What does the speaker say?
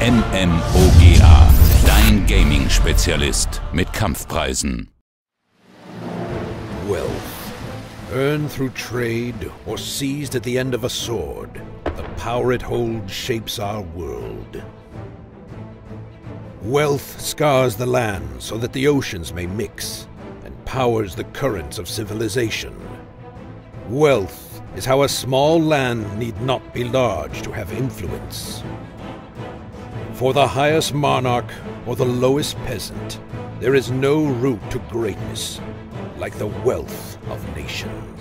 MMOGA, dein Gaming-Spezialist mit Kampfpreisen. Wealth. Earned through trade or seized at the end of a sword, the power it holds shapes our world. Wealth scars the land so that the oceans may mix, and powers the currents of civilization. Wealth is how a small land need not be large to have influence. For the highest monarch or the lowest peasant, there is no route to greatness like the wealth of nations.